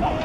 Oh,